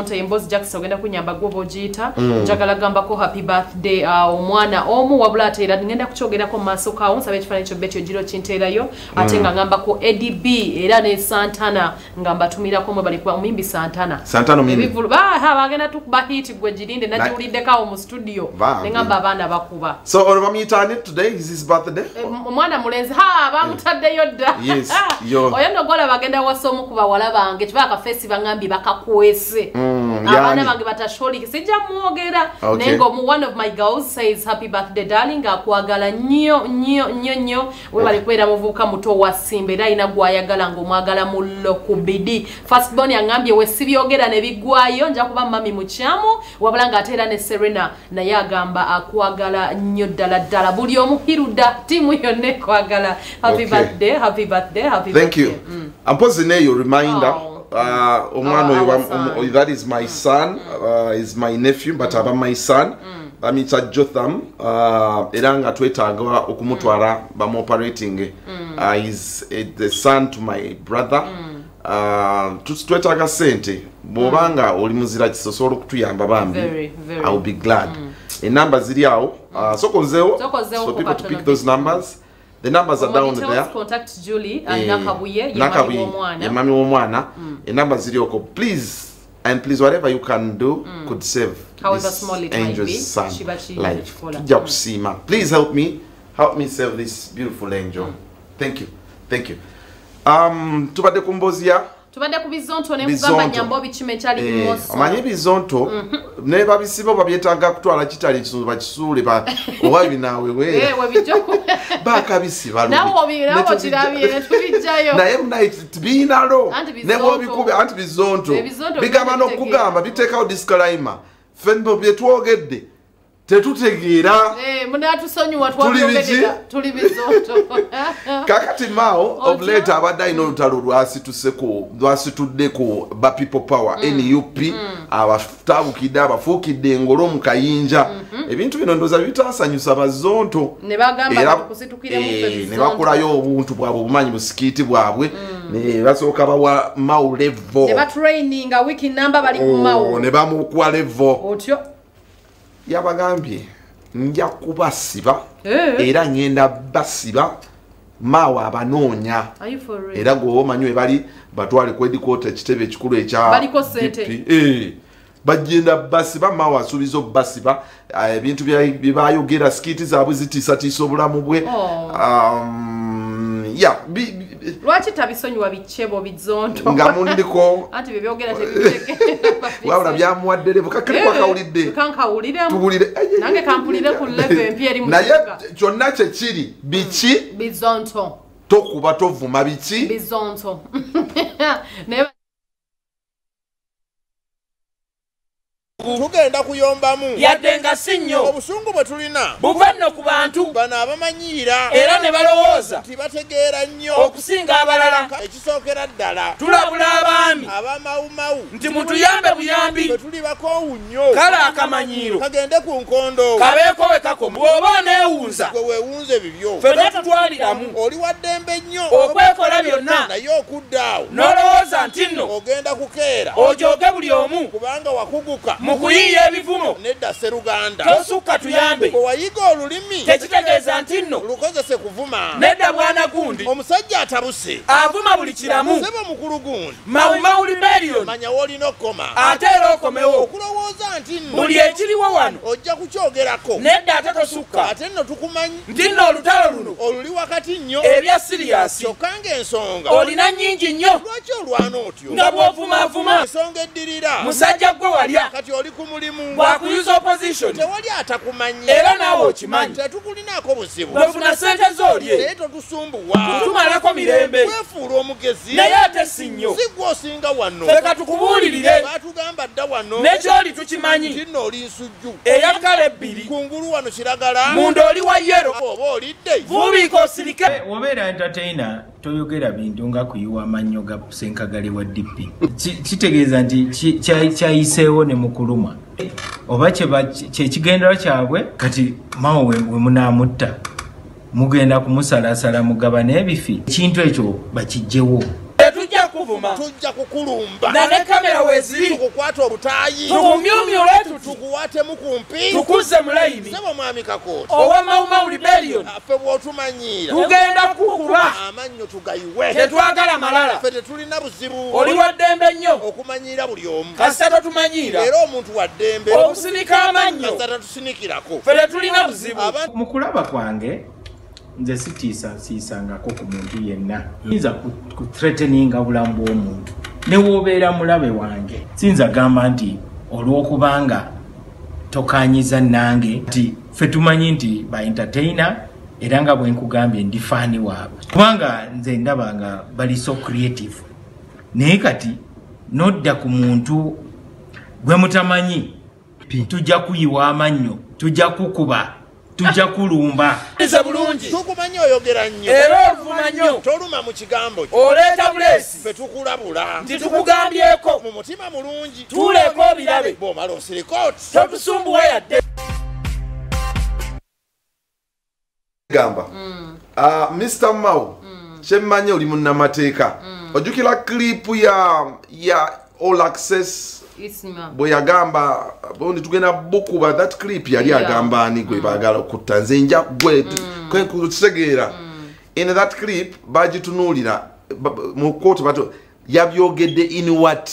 nti embozi jackson ogenda kunyamba gwe obogiyita njagala gambako happy birthday uh, omwana omu wabula ate era ngenda kukyogerako mu maaso kaawo nsaba ekifaananyi kyo betyo giro kinteerayo ate nga ngambako edb era ne santana nga mbatumirako mwe bali kuba mumimbi santana. Santana Mumimbi. Ebivulu- Ba- ha, bagenda tukuba hiti gwe girinde nagiwuliddeko awo mu studio Ba- ne ngamba abaana bakuba. So ono bamuyitani today? Is his birthday? Eh, m- omwana mulenzi ha bamutaddeyo dda. Yes, yo. oyo nno gwolaba bagenda wasa omu ku bawala bange kiba akafeesi bangambye bakakwese. Mm, abaana yani. bange batasholiki sijja mwogera Okay. naye ngaomu one of my girls says happy birthday darling akwagala nnyo nnyo nnyo nnyo we bali kubeera muvubuka muto wa simba era alina gwayagala ngaomwagala mu lokubidi fastbon yangambye we sibyogera ne biggwayo nja kuba mami mukyamu wabula ng'ate era ne serena naye agamba akwagala nnyo ddala ddala buli omuhiruda tiimu yonna ekwagala happy Okay. birthday happy birthday happy thank you birthday. Mm. ampozi neyo reminder Oh. Uh, omwana Our- oyo our bam- son. omu- that is my son uh, is my nephew but aba my son. Bamuyita jotham uh, era nga twetaaga okumutwala bamuoperating uh, is uh, the son to my brother. Uh, tu- twetaaga sente bw'obanga oli muzira kisosobola okutuyamba bambi Very, very. i will be glad. Enamba ziri awo. Uh, sokozeewo Sokozeewo for ku people to pick those numbers the numbers are down there. contact Julie and uh, Nakabuye Nakabuye, w'omwana mami w'omwana enamba ziri oko. Please and please whatever you can do mm. could save However this small it might angel's be, son life. tujja Mm. kusiima please help me help me save this beautiful angel. Mm. thank you. Thank you. Um tubadde ku mboozi ya tubadde ku bizonto ne Bizonto. mugamba nyamba obikyuma ekyali Eh, bimoso omanyi ebizonto ne babisiba babyetaaga kutwala kitali ekisumbu bakisuule Eh, bakabisiba nawe obi- nawe okirabye ne tubijjayo. Naye munaiti biinalo bizonto. nebwobikube anti bizonto. Ebizonto bigamba n'okugamba biteekawo disclaimer. Ffe nno byetwogedde tetutegeera. Eh, kakati mao Otyo. obuleta abadde alina olutalo lwasituddeku ba people power nup abatabukidde abafuukidde engolo mu kayinja. Ebintu bino ndooza bitaasanyusa bazonto. Ne eh, bakolayo obuntu bwabwe obumanyi busikiiti bwabwe. Ne basooka bawa mau levo. Ne Oh, bamukuwa levo yabagambye nja kubasiba Eh. era ngenda basiba maawo abanoonya era gwe omanyi we bali batwale kwedikoota ekitebe ekikulu ekya. Eh, bagenda basiba maawo asuubiza obasiba eh, ebintu bya- bye bayogera sikiiti zaabwe zitiisatiisa obulamu bwe Oh. Um, ya lwaki tabisonyiwa bikyebo bizonto? Nga mundiko anti byebyogera tebitegeera wabula byamuwadde levo kakiri kwakawulidde kankawuliremu tuwulire. Nange kampulire ku level empya eri naye kyonna kyekiri biki? Bizonto. Tokuba tovuma biki? Bizonto tugenda kuyombamu. Yadde nga si nnyo. Obusungu bwe tulina buva nno ku bantu. bano abamanyiira era ne balowooza nti bategeera nnyo okusinga abalala. ekisookera ddala tulabula abaami. Abamawumawu nti mutuyambe buyambi. bwe tuli bakoowu nnyo. Kale akamanyiiro kagende ku nkondo. Kabeeko we kakoma. Bw'oba oneewunza gwe weewunze bibyo. ffenna tutwaliramu. Oli wa ddembe nnyo. Okwekola byonna. Naye okuddaawo n'olowooza nti nno ogenda kukeera. ojooge buli omu. Kubanga wakuguka. Mu kuyiiya ebivumo nedda seruganda. Tosukka tuyambe. Bwe wayiga olulimi tekitegeeza nti nno lukozese kuvuma. Nedda bwana gundi. Omusajja atabuse. Avuma buli kiramu. Sebo mukulu gundi. Mawumawuli miliyoni manya woolina okukoma ate era okomewo. Okulowooza nti nno. Buli ekiriwo wano. Ojja kukyogerako. Nedda ate tosukka. Ate nno tukumanyi. Nti nno olutalo luno. Oluli wakati nnyo. Ebya siriyasi kyokka ng'ensonga. Olina nnyingi nnyo. Lwaki olwana otyo? Nga bw'ovumaavuma ensonga eddirira. Musajja gwe walya. Kati oli ku mulimu. Bw'akuyuza opposition. Tewali atakumanyi. Era naawe okimanyi. Tetukulinaako buzibu bwefuna sente z'olye. Naye totusumbuwa tutumalako mirembe. Weefuula omugezi. Naye ate si nnyo. Si gwe osinga wano feka tukubuulirire. Baatugamba dda wano. Nekyoli tukimanyi. Nti nno oli nsujju. Eya kala ebbiri. Kungulu wano kiragala. Munda oli wa yero oba olidde. Vuubiika osirike. Wobeera entertainer toyogera bintu nga kuyiwa amannyo ga senkagale wa dp Ki- kitegeeza nti kyayiseewo ne mukuluma oba kyekigendera kyabwe kati mawo we we munaamutta mugenda kumusalasala mugaba n'ebifi. Ekintu ekyo bakijjewo tetujja kukuvuma. Tujja kukulumba. Na ne kamera weeziri tukukwata obutaayi. Tukumyumyule tukuwatemu kumpi. Tukuze mu layini. Sebo mwami kakooti owa maumau liberion ffe bw'otumanyiira tugenda kukuba amannyo tugayiwe. Tetwagala malala. Ffe tetulina buzibu. Oli wa ddembe nnyo. Okumanyiira buli omu. Kasita totumanyiira era omuntu wa ddembe. Okusinika amannyo. Kasa tatusinikirako ffe tetulina buzibu. Mu kulaba kwange nze sitiisa siisangako ku muntu yenna. Yinza kuthreateninga bulamu bw'omuntu. Ne woobeera mulabe wange siyinza gamba nti olw'okubanga tokanyiza nange nti ffe tumanyi nti ba entertainer era nga bwe nkugambye ndi faani waabwe. Kubanga nze ndaba nga bali so creative. Naye kati nodda ku muntu gwe mutamanyi tujja kuyiwa amannyo tujja kukuba tujja kulumba. Ize bulungi. Tukumanyi oyogera nnyo. Era oluvuma nnyo. Toluma mu kigambo kyo. Oleeta buleesi. Ffe tukulabula. Nti tukugambyeko. Mu mutima mulungi. Tuuleko obirabe. Bw'omala osirikooti totusumbuwa yadde. Gamba. Ah, mr mau kyemmanyi oli munnamateeka? Ojjukira klipu ya ya all access bwe yagamba bondi tugenda bukuba that clip yali agamba ani gwe baagala okutta nze nja gwe kitegeera in that clip bagitunuulira ba- ba- mu kooti bato yabyogedde in what